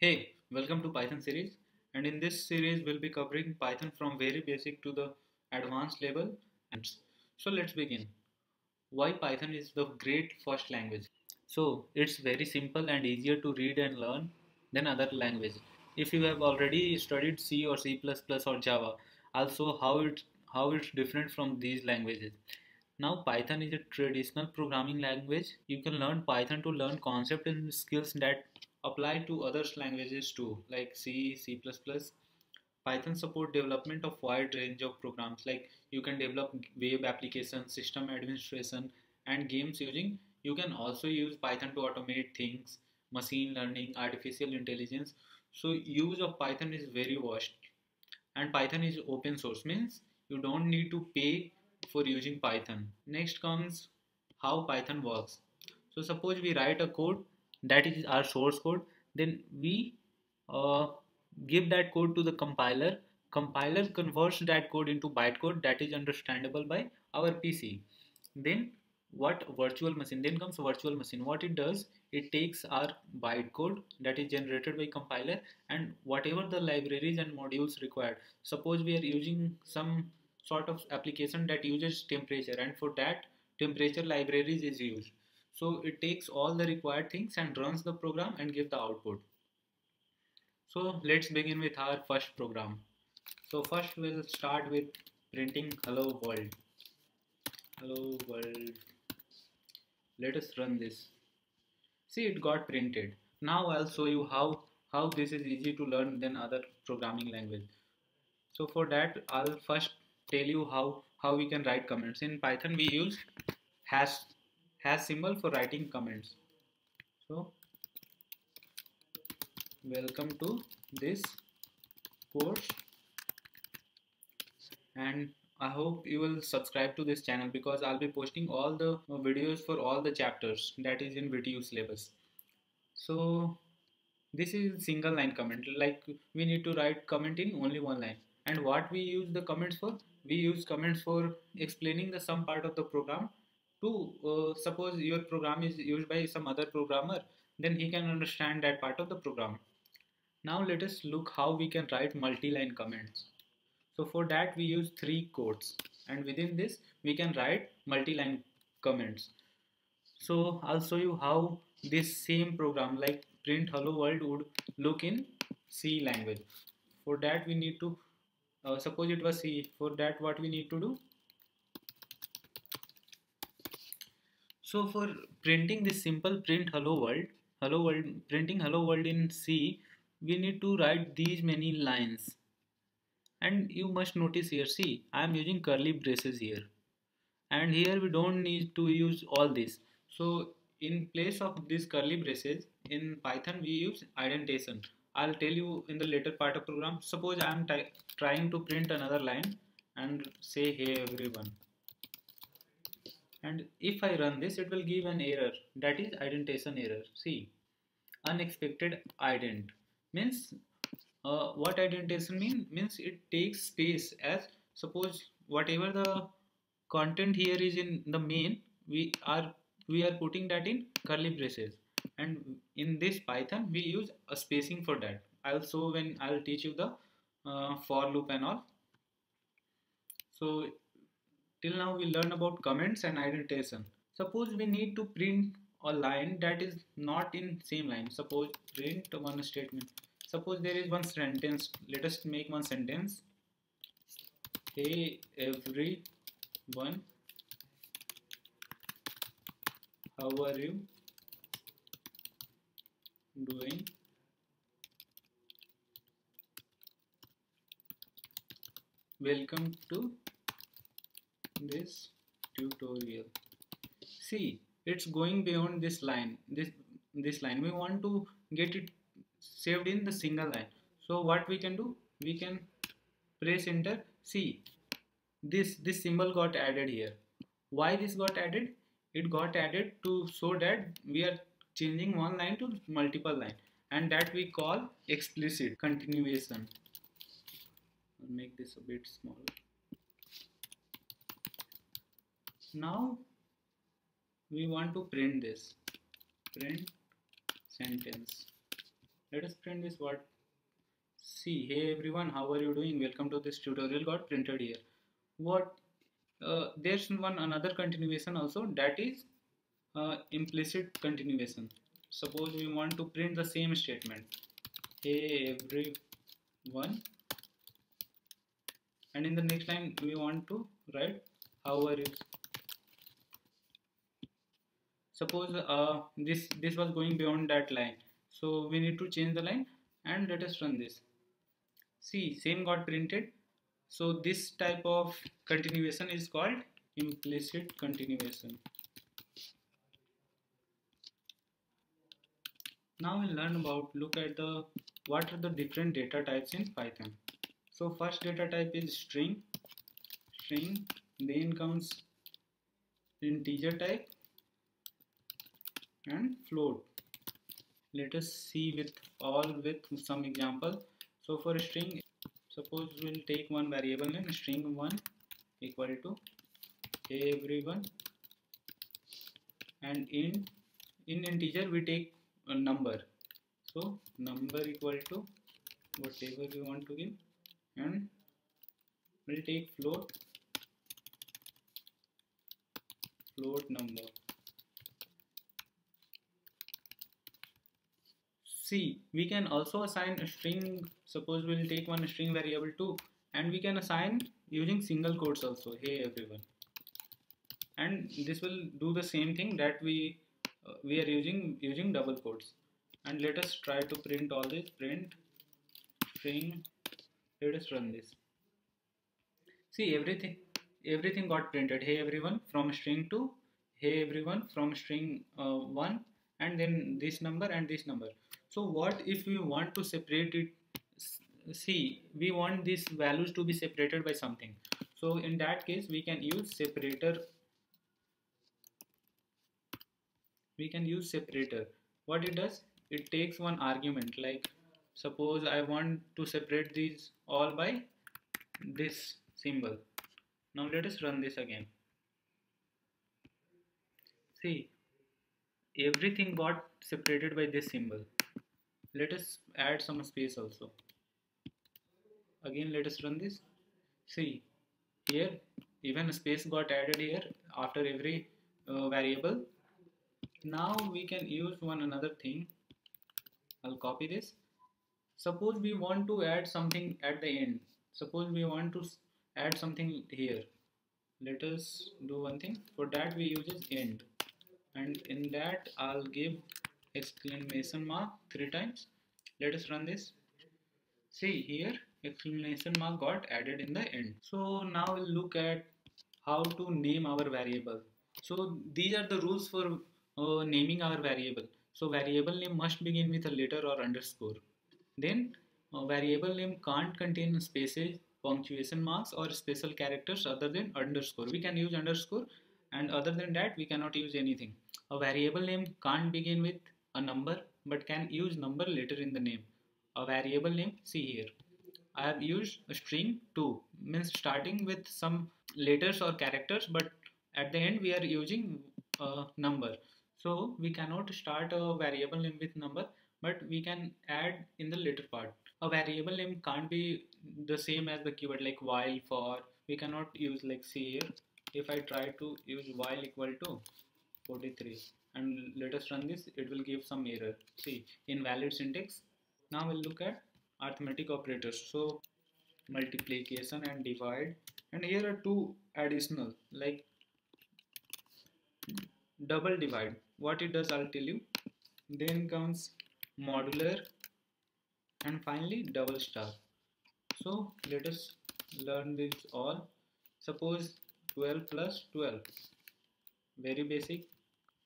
Hey, welcome to Python series and in this series we'll be covering Python from very basic to the advanced level and so let's begin. Why Python is the great first language? So it's very simple and easier to read and learn than other languages. If you have already studied C or C++ or Java, also how it how it's different from these languages. Now Python is a traditional programming language. You can learn Python to learn concepts and skills that apply to other languages too, like C, C++. Python support development of wide range of programs like you can develop web applications, system administration and games using. You can also use Python to automate things, machine learning, artificial intelligence. So use of Python is very vast and Python is open source means you don't need to pay for using Python. Next comes how Python works. So suppose we write a code that is our source code, then we uh, give that code to the compiler. Compiler converts that code into bytecode that is understandable by our PC. Then what virtual machine then comes virtual machine what it does it takes our bytecode that is generated by compiler and whatever the libraries and modules required suppose we are using some sort of application that uses temperature and for that temperature libraries is used so it takes all the required things and runs the program and give the output. So let's begin with our first program. So first we'll start with printing hello world. Hello world. Let us run this. See it got printed. Now I'll show you how how this is easy to learn than other programming language. So for that I'll first tell you how how we can write comments. In python we use hash hash symbol for writing comments. So welcome to this course. And I hope you will subscribe to this channel because I'll be posting all the videos for all the chapters that is in VTU syllabus. So this is single line comment. Like we need to write comment in only one line. And what we use the comments for? We use comments for explaining the some part of the program to uh, suppose your program is used by some other programmer then he can understand that part of the program. Now let us look how we can write multi-line comments. So for that we use three quotes and within this we can write multi-line comments. So I'll show you how this same program like print hello world would look in C language. For that we need to uh, suppose it was C. For that what we need to do so for printing this simple print hello world hello world printing hello world in C we need to write these many lines and you must notice here see I am using curly braces here and here we don't need to use all this so in place of these curly braces in Python we use indentation I'll tell you in the later part of program. Suppose I'm trying to print another line and say hey everyone. And if I run this, it will give an error. That is indentation error. See, unexpected indent. Means uh, what indentation mean? Means it takes space as suppose whatever the content here is in the main we are we are putting that in curly braces. And in this python we use a spacing for that. I'll show when i'll teach you the uh, for loop and all. So till now we learn about comments and indentation suppose we need to print a line that is not in same line. Suppose print one statement. Suppose there is one sentence. Let us make one sentence. Hey everyone how are you doing? Welcome to this tutorial. See it's going beyond this line. This this line. We want to get it saved in the single line. So what we can do? We can press enter. See this this symbol got added here. Why this got added? It got added to so that we are changing one line to multiple line. And that we call explicit continuation. I'll make this a bit smaller now we want to print this. Print sentence. Let us print this what see hey everyone how are you doing? Welcome to this tutorial got printed here. What uh, there's one another continuation also. That is uh, implicit continuation. Suppose we want to print the same statement. Hey everyone. And in the next line we want to write how are you suppose uh, this this was going beyond that line. So we need to change the line and let us run this. See same got printed. So this type of continuation is called implicit continuation. Now we'll learn about look at the what are the different data types in python. So first data type is string. String then comes integer type and float. Let us see with all with some example. So for string suppose we'll take one variable name string 1 equal to everyone. And in in integer we take a number. So number equal to whatever we want to give. And we'll take float float number see we can also assign a string. Suppose we'll take one string variable too and we can assign using single quotes also. Hey everyone. And this will do the same thing that we uh, we are using using double quotes. And let us try to print all this print string. Let us run this. See everything everything got printed. Hey everyone from string 2 hey everyone from string uh, 1 and then this number and this number so what if we want to separate it? See we want these values to be separated by something. So in that case we can use separator. We can use separator. What it does? It takes one argument like suppose I want to separate these all by this symbol. Now let us run this again. See everything got separated by this symbol let us add some space also. Again let us run this. See here even space got added here after every uh, variable. Now we can use one another thing. I'll copy this. Suppose we want to add something at the end. Suppose we want to add something here. Let us do one thing. For that we use end. And in that I'll give exclamation mark three times. Let us run this. See here exclamation mark got added in the end. So now we'll look at how to name our variable. So these are the rules for uh, naming our variable. So variable name must begin with a letter or underscore. Then a variable name can't contain spaces, punctuation marks or special characters other than underscore. We can use underscore and other than that we cannot use anything. A variable name can't begin with a number but can use number later in the name. A variable name, see here. I have used a string 2 means starting with some letters or characters but at the end we are using a number. So we cannot start a variable name with number but we can add in the later part. A variable name can't be the same as the keyword like while, for. We cannot use like see here. If I try to use while equal to 43 and let us run this, it will give some error. See, invalid syntax. Now we'll look at arithmetic operators. So multiplication and divide. And here are two additional like double divide. What it does I'll tell you. Then comes modular and finally double star. So let us learn this all. Suppose 12 plus 12 very basic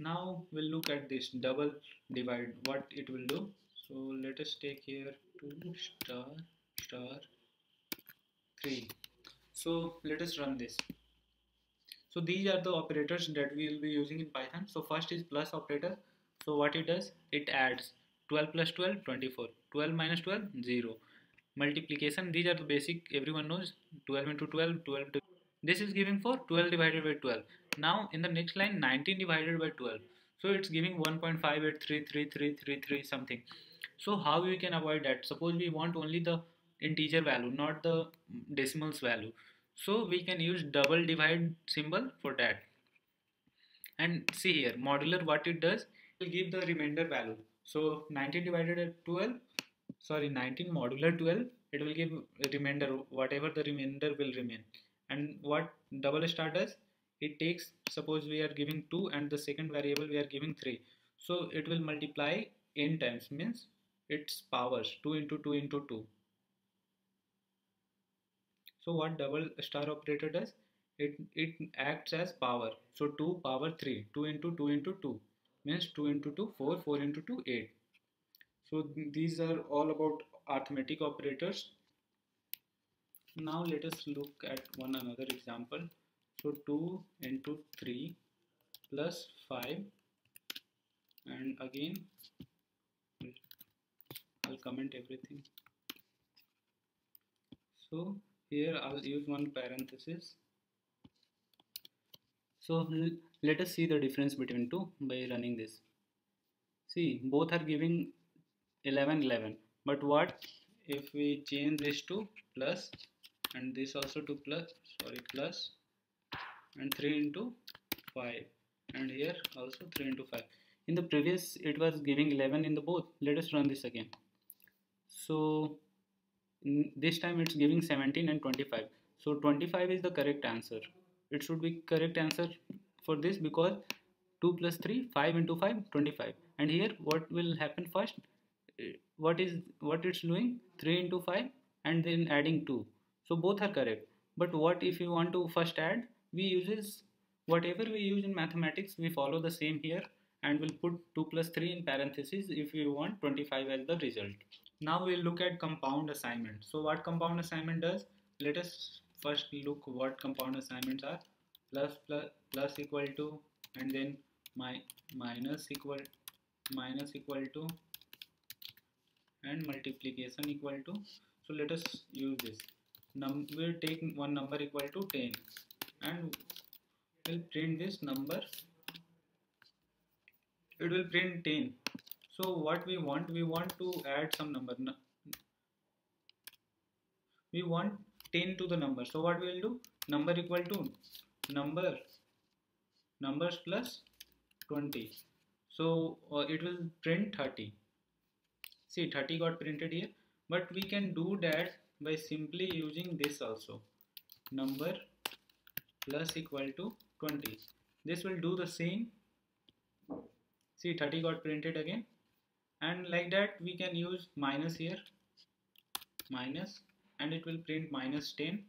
now we'll look at this double divide what it will do. So let us take here 2 star star 3 so let us run this. So these are the operators that we will be using in python. So first is plus operator. So what it does it adds 12 plus 12 24 12 minus 12 0 multiplication these are the basic everyone knows. 12 into 12 12 to, this is giving for 12 divided by 12 now in the next line 19 divided by 12 so it's giving 1.583333 something. So how we can avoid that? Suppose we want only the integer value not the decimals value. So we can use double divide symbol for that. And see here modular what it does? Will give the remainder value. So 19 divided by 12 sorry 19 modular 12 it will give remainder whatever the remainder will remain. And what double star does it takes suppose we are giving 2 and the second variable we are giving 3 so it will multiply n times means its powers 2 into 2 into 2 so what double star operator does? It it acts as power. So 2 power 3 2 into 2 into 2 means 2 into 2 4 4 into 2 8 so these are all about arithmetic operators. Now let us look at one another example so 2 into 3 plus 5 and again I'll comment everything. So here I'll use one parenthesis. So let us see the difference between two by running this. See both are giving 11 11 but what if we change this to plus and this also to plus sorry plus and 3 into 5 and here also 3 into 5 in the previous it was giving 11 in the both. Let us run this again. So this time it's giving 17 and 25 so 25 is the correct answer. It should be correct answer for this because 2 plus 3 5 into 5 25 and here what will happen first? Eh, what is what it's doing? 3 into 5 and then adding 2 so both are correct. But what if you want to first add we uses whatever we use in mathematics we follow the same here and we'll put 2 plus 3 in parentheses if we want 25 as the result. Now we'll look at compound assignment. So what compound assignment does? Let us first look what compound assignments are. Plus plus plus equal to and then my minus equal minus equal to and multiplication equal to. So let us use this. Num we'll take one number equal to 10 and we'll print this number. It will print 10 so what we want we want to add some number. We want 10 to the number. So what we will do? Number equal to number numbers plus 20 so uh, it will print 30 see 30 got printed here but we can do that by simply using this also. Number plus equal to 20 this will do the same. See 30 got printed again. And like that we can use minus here. Minus. And it will print minus 10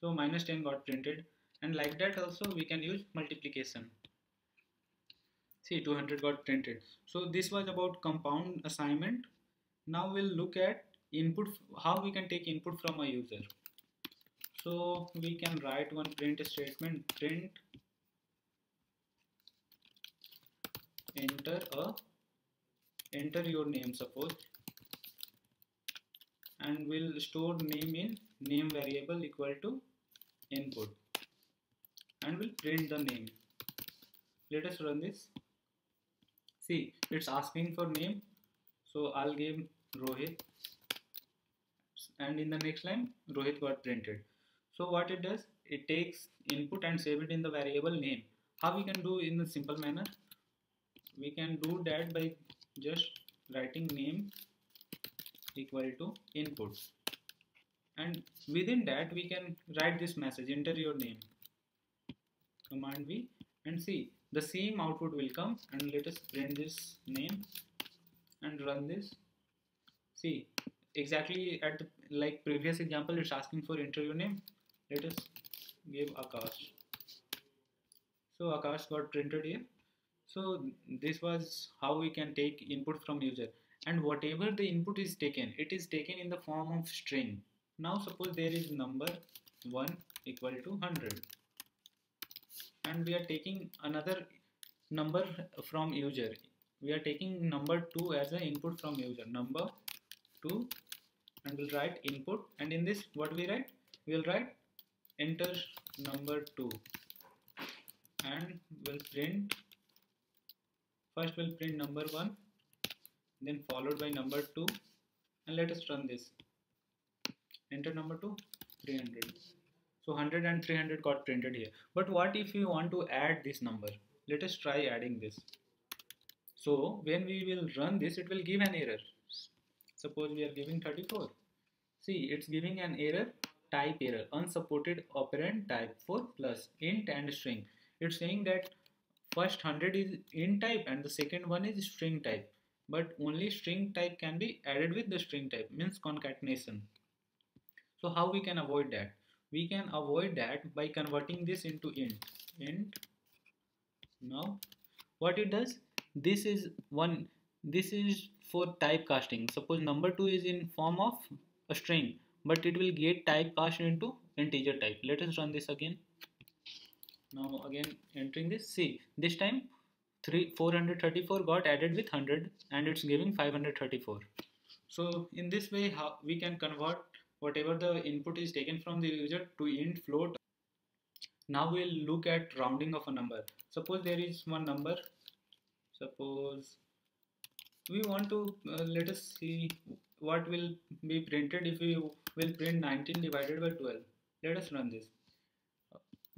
so minus 10 got printed. And like that also we can use multiplication. See 200 got printed. So this was about compound assignment. Now we'll look at input how we can take input from a user so we can write one print statement. Print. Enter a. Enter your name suppose. And we'll store name in. Name variable equal to input. And we'll print the name. Let us run this. See it's asking for name. So I'll give Rohit. And in the next line Rohit got printed so what it does it takes input and save it in the variable name. How we can do in a simple manner? We can do that by just writing name equal to input and within that we can write this message enter your name command V and see the same output will come and let us print this name and run this. See exactly at the like previous example it's asking for enter your name let us give Akash. So Akash got printed here. So this was how we can take input from user. And whatever the input is taken it is taken in the form of string. Now suppose there is number 1 equal to 100 and we are taking another number from user. We are taking number 2 as an input from user. Number 2 and we'll write input. And in this what we write? We'll write enter number 2 and we'll print first we'll print number 1 then followed by number 2 and let us run this. Enter number 2 300 so 100 and 300 got printed here. But what if you want to add this number? Let us try adding this. So when we will run this it will give an error. Suppose we are giving 34 see it's giving an error type error unsupported operand type for plus int and string. It's saying that first 100 is int type and the second one is string type but only string type can be added with the string type means concatenation. So how we can avoid that? We can avoid that by converting this into int. Int now what it does? This is one this is for typecasting suppose number 2 is in form of a string but it will get type typecast into integer type. Let us run this again. Now again entering this. See this time 3 434 got added with 100 and it's giving 534 so in this way how we can convert whatever the input is taken from the user to int float. Now we'll look at rounding of a number. Suppose there is one number. Suppose we want to uh, let us see what will be printed if we will print 19 divided by 12 let us run this.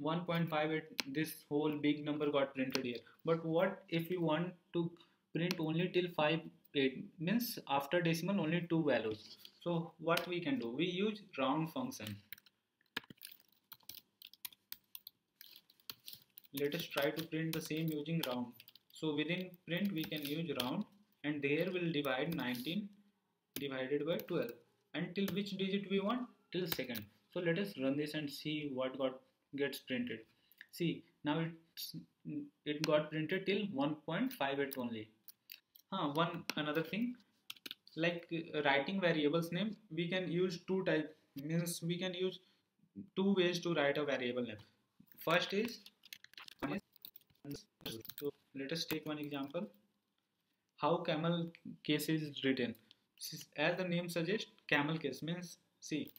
1.58 this whole big number got printed here. But what if you want to print only till 5 8 means after decimal only two values. So what we can do? We use round function. Let us try to print the same using round. So within print we can use round and there will divide 19 divided by 12 until which digit we want? Till second. So let us run this and see what got gets printed. See now it's it got printed till 1.58 only. Huh, one another thing. Like uh, writing variables name we can use two type means we can use two ways to write a variable name. First is so let us take one example how camel case is written. As the name suggests camel case means see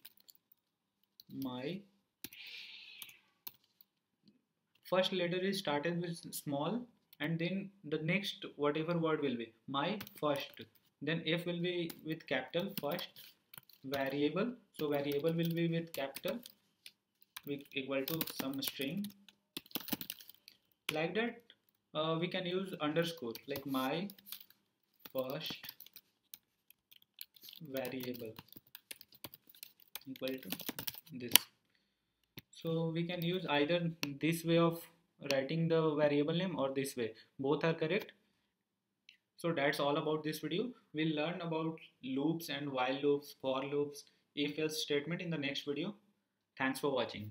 my first letter is started with small and then the next whatever word will be my first. Then f will be with capital first variable. So variable will be with capital with equal to some string. Like that uh, we can use underscore like my first variable equal to this. So we can use either this way of writing the variable name or this way. Both are correct. So that's all about this video. We'll learn about loops and while loops for loops if else statement in the next video. Thanks for watching